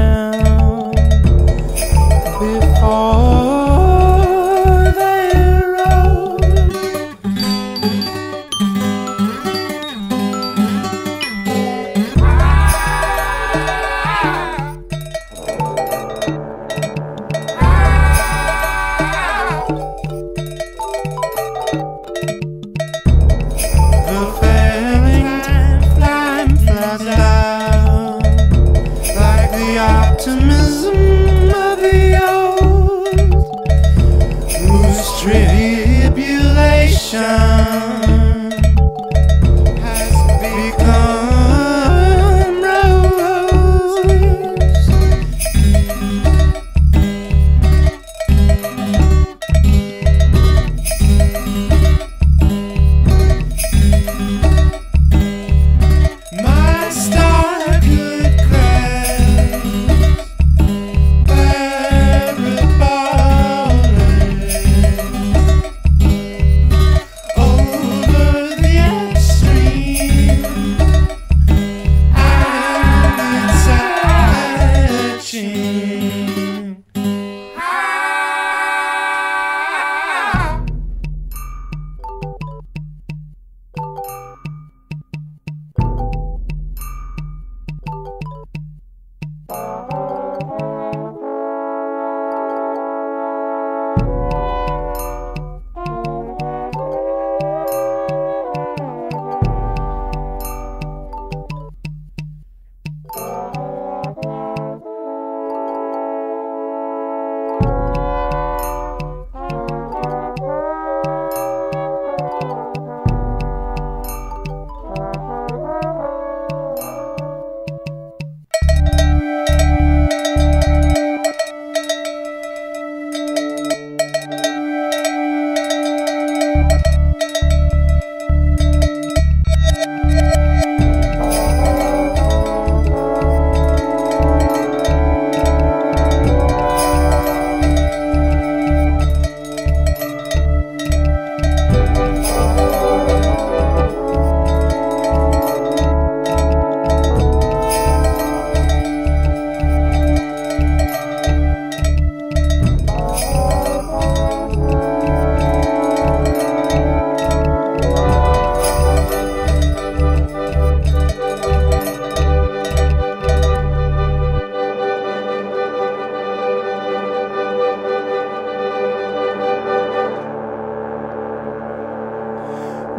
down tribulation.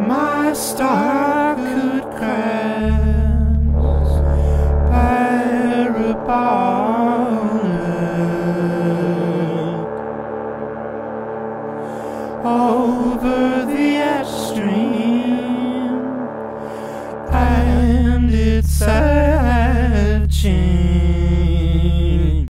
My star could crash parabolic